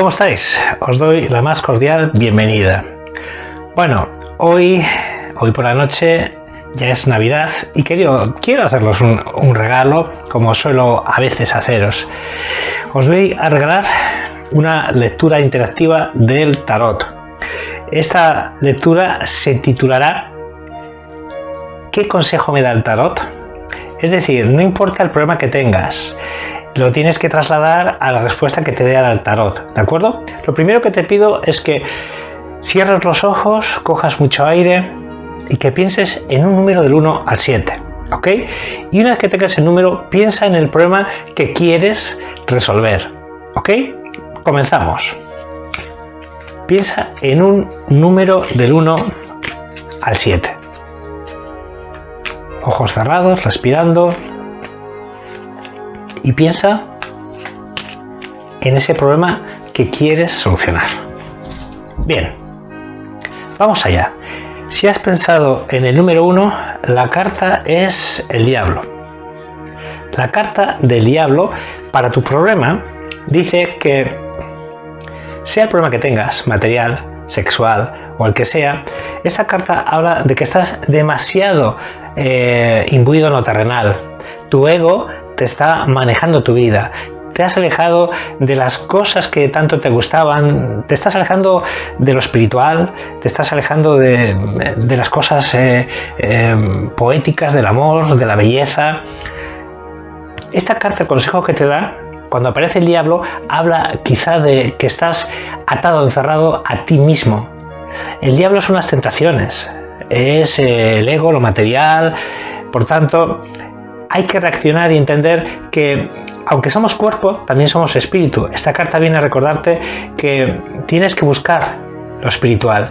¿Cómo estáis? Os doy la más cordial bienvenida. Bueno, hoy, hoy por la noche ya es Navidad y quiero, quiero un, un regalo como suelo a veces haceros. Os voy a regalar una lectura interactiva del tarot. Esta lectura se titulará ¿Qué consejo me da el tarot? Es decir, no importa el problema que tengas, lo tienes que trasladar a la respuesta que te dé al tarot, ¿de acuerdo? Lo primero que te pido es que cierres los ojos, cojas mucho aire y que pienses en un número del 1 al 7, ¿ok? Y una vez que tengas el número, piensa en el problema que quieres resolver, ¿ok? Comenzamos. Piensa en un número del 1 al 7. Ojos cerrados, respirando, y piensa en ese problema que quieres solucionar. Bien, vamos allá. Si has pensado en el número uno, la carta es el diablo. La carta del diablo para tu problema dice que sea el problema que tengas, material, sexual o el que sea, esta carta habla de que estás demasiado eh, imbuido en lo terrenal. Tu ego te está manejando tu vida. Te has alejado de las cosas que tanto te gustaban, te estás alejando de lo espiritual, te estás alejando de, las cosas eh, eh, poéticas, del amor, de la belleza. Esta carta, el consejo que te da, cuando aparece el diablo, habla quizá de que estás atado, encerrado a ti mismo. El diablo son las tentaciones, es el ego, lo material, por tanto, hay que reaccionar y entender que aunque somos cuerpo, también somos espíritu. Esta carta viene a recordarte que tienes que buscar lo espiritual.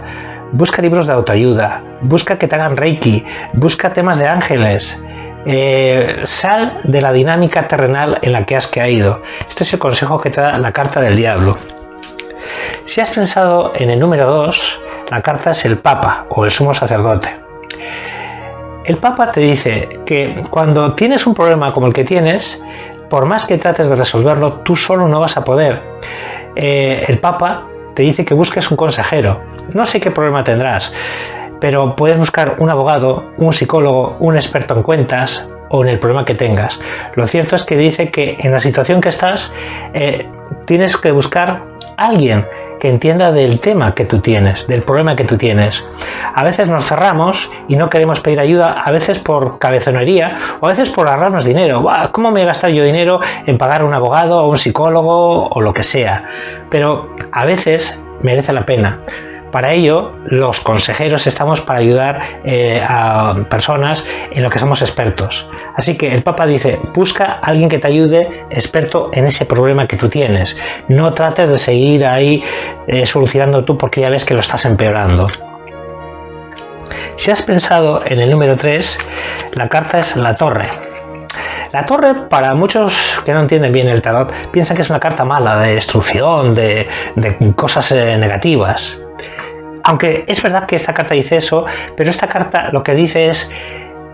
Busca libros de autoayuda, busca que te hagan reiki, busca temas de ángeles. Eh, sal de la dinámica terrenal en la que has caído. Este es el consejo que te da la carta del diablo. Si has pensado en el número 2, la carta es el Papa o el sumo sacerdote. El Papa te dice que cuando tienes un problema como el que tienes, por más que trates de resolverlo, tú solo no vas a poder. Eh, el Papa te dice que busques un consejero. No sé qué problema tendrás, pero puedes buscar un abogado, un psicólogo, un experto en cuentas o en el problema que tengas. Lo cierto es que dice que en la situación que estás eh, tienes que buscar a alguien que entienda del tema que tú tienes, del problema que tú tienes. A veces nos cerramos y no queremos pedir ayuda, a veces por cabezonería o a veces por ahorrarnos dinero. ¿Cómo me he gastado yo dinero en pagar a un abogado o un psicólogo o lo que sea? Pero a veces merece la pena. Para ello, los consejeros estamos para ayudar eh, a personas en lo que somos expertos. Así que el Papa dice, busca a alguien que te ayude experto en ese problema que tú tienes. No trates de seguir ahí eh, solucionando tú porque ya ves que lo estás empeorando. Si has pensado en el número 3, la carta es la torre. La torre, para muchos que no entienden bien el tarot, piensan que es una carta mala, de destrucción, de, cosas eh, negativas. Aunque es verdad que esta carta dice eso, pero esta carta lo que dice es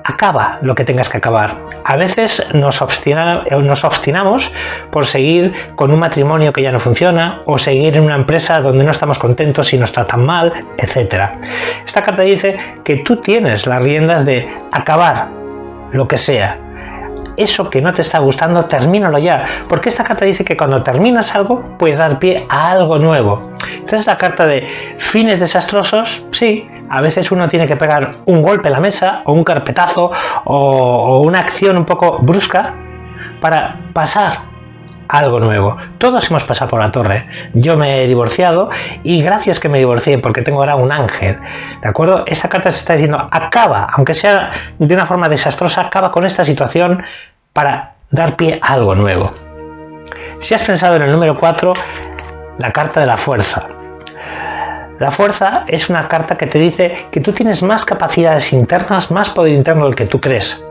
acaba lo que tengas que acabar. A veces nos, nos, obstinamos por seguir con un matrimonio que ya no funciona o seguir en una empresa donde no estamos contentos y nos tratan mal, etc. Esta carta dice que tú tienes las riendas de acabar lo que sea, eso que no te está gustando, termínalo ya. Porque esta carta dice que cuando terminas algo, puedes dar pie a algo nuevo. Entonces la carta de fines desastrosos, sí, a veces uno tiene que pegar un golpe en la mesa o un carpetazo o, o una acción un poco brusca para pasar algo nuevo. Todos hemos pasado por la torre. Yo me he divorciado y gracias que me divorcié porque tengo ahora un ángel. ¿De acuerdo? Esta carta se está diciendo acaba, aunque sea de una forma desastrosa, acaba con esta situación para dar pie a algo nuevo. Si has pensado en el número 4, la carta de la fuerza. La fuerza es una carta que te dice que tú tienes más capacidades internas, más poder interno del que tú crees.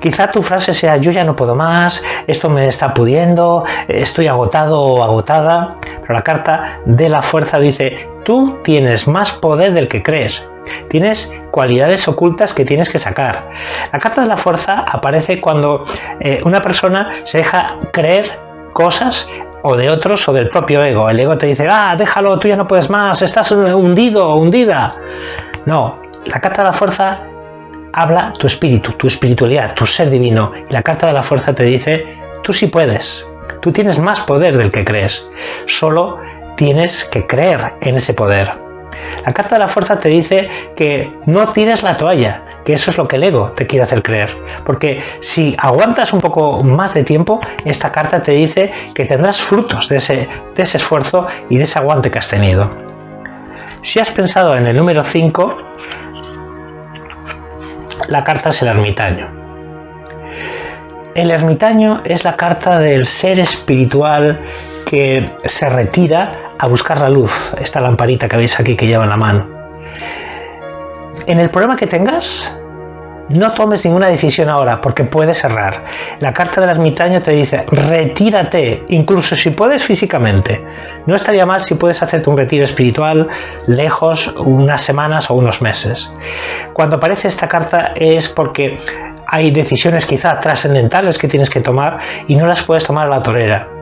Quizá tu frase sea yo ya no puedo más, esto me está pudiendo, estoy agotado o agotada, pero la carta de la fuerza dice tú tienes más poder del que crees. Tienes cualidades ocultas que tienes que sacar. La carta de la fuerza aparece cuando eh, una persona se deja creer cosas o de otros o del propio ego. El ego te dice, ah, déjalo, tú ya no puedes más, estás hundido hundida. No, la carta de la fuerza habla tu espíritu, tu espiritualidad, tu ser divino. Y la carta de la fuerza te dice, tú sí puedes, tú tienes más poder del que crees. Solo tienes que creer en ese poder. La carta de la fuerza te dice que no tires la toalla, que eso es lo que el ego te quiere hacer creer. Porque si aguantas un poco más de tiempo, esta carta te dice que tendrás frutos de ese, de ese esfuerzo y de ese aguante que has tenido. Si has pensado en el número 5, la carta es el ermitaño. El ermitaño es la carta del ser espiritual que se retira a buscar la luz, esta lamparita que veis aquí que lleva en la mano. En el problema que tengas, no tomes ninguna decisión ahora porque puedes errar. La carta del ermitaño te dice, retírate, incluso si puedes físicamente. No estaría mal si puedes hacerte un retiro espiritual lejos unas semanas o unos meses. Cuando aparece esta carta es porque hay decisiones quizá trascendentales que tienes que tomar y no las puedes tomar a la torera.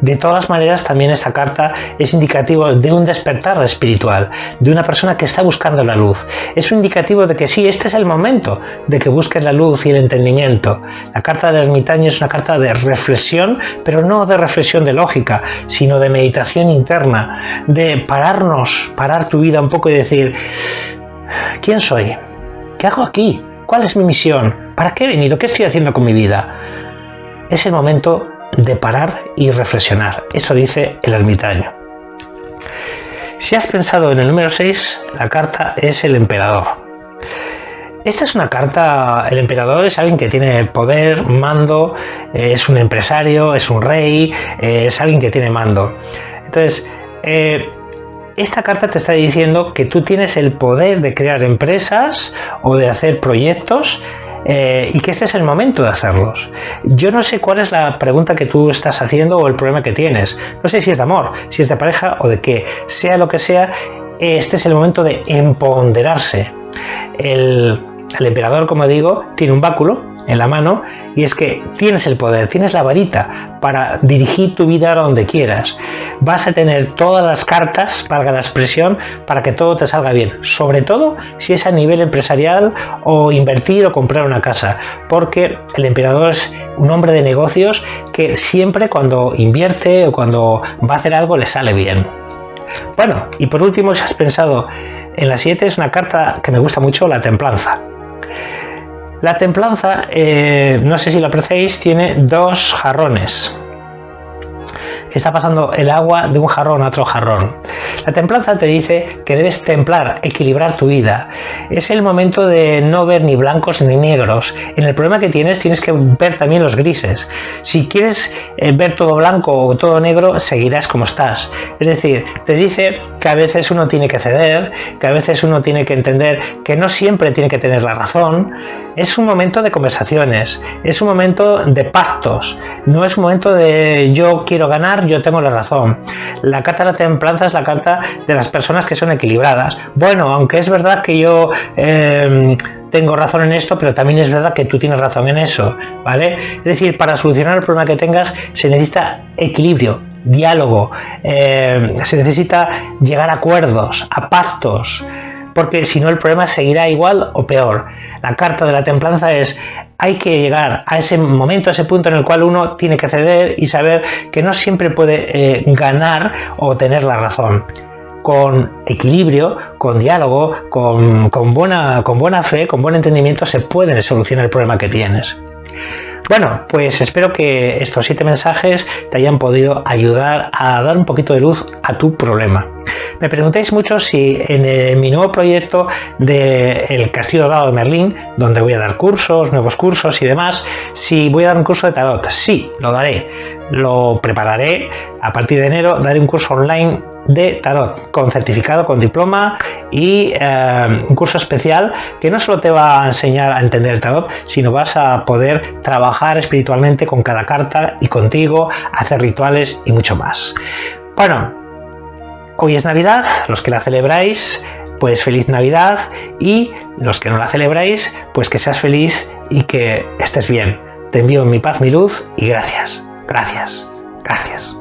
De todas maneras, también esta carta es indicativo de un despertar espiritual, de una persona que está buscando la luz. Es un indicativo de que sí, este es el momento de que busques la luz y el entendimiento. La carta del ermitaño es una carta de reflexión, pero no de reflexión de lógica, sino de meditación interna, de pararnos, parar tu vida un poco y decir, ¿quién soy? ¿Qué hago aquí? ¿Cuál es mi misión? ¿Para qué he venido? ¿Qué estoy haciendo con mi vida? Es el momento de parar y reflexionar. Eso dice el ermitaño. Si has pensado en el número 6, la carta es el emperador. Esta es una carta, el emperador es alguien que tiene poder, mando, es un empresario, es un rey, es alguien que tiene mando. Entonces, eh, esta carta te está diciendo que tú tienes el poder de crear empresas o de hacer proyectos eh, y que este es el momento de hacerlos. Yo no sé cuál es la pregunta que tú estás haciendo o el problema que tienes. No sé si es de amor, si es de pareja o de qué. Sea lo que sea, este es el momento de empoderarse. El, el emperador, como digo, tiene un báculo en la mano y es que tienes el poder, tienes la varita para dirigir tu vida a donde quieras. Vas a tener todas las cartas, para la expresión, para que todo te salga bien. Sobre todo si es a nivel empresarial o invertir o comprar una casa. Porque el emperador es un hombre de negocios que siempre cuando invierte o cuando va a hacer algo le sale bien. Bueno, y por último, si has pensado en la 7, es una carta que me gusta mucho, la templanza. La templanza, eh, no sé si lo apreciáis, tiene dos jarrones. Está pasando el agua de un jarrón a otro jarrón. La templanza te dice que debes templar, equilibrar tu vida. Es el momento de no ver ni blancos ni negros. En el problema que tienes tienes que ver también los grises. Si quieres eh, ver todo blanco o todo negro, seguirás como estás. Es decir, te dice que a veces uno tiene que ceder, que a veces uno tiene que entender que no siempre tiene que tener la razón es un momento de conversaciones, es un momento de pactos, no es un momento de yo quiero ganar, yo tengo la razón. La carta de la templanza es la carta de las personas que son equilibradas. Bueno, aunque es verdad que yo... Em, tengo razón en esto, pero también es verdad que tú tienes razón en eso, ¿vale? Es decir, para solucionar el problema que tengas se necesita equilibrio, diálogo, em, se necesita llegar a acuerdos, a pactos, porque si no el problema seguirá igual o peor. La carta de la templanza es hay que llegar a ese momento, a ese punto en el cual uno tiene que ceder y saber que no siempre puede eh, ganar o tener la razón. Con equilibrio, con diálogo, con, buena, con buena fe, con buen entendimiento, se puede solucionar el problema que tienes. Bueno, pues espero que estos siete mensajes te hayan podido ayudar a dar un poquito de luz a tu problema. Me preguntáis mucho si en, mi nuevo proyecto de El Castillo Dorado de Merlín, donde voy a dar cursos, nuevos cursos y demás, si voy a dar un curso de tarot. Sí, lo daré. Lo prepararé a partir de enero, daré un curso online de tarot con certificado, con diploma y eh, un curso especial que no solo te va a enseñar a entender el tarot, sino vas a poder trabajar espiritualmente con cada carta y contigo, hacer rituales y mucho más. Bueno, hoy es Navidad, los que la celebráis, pues feliz Navidad y los que no la celebráis, pues que seas feliz y que estés bien. Te envío mi paz, mi luz y gracias, gracias, gracias.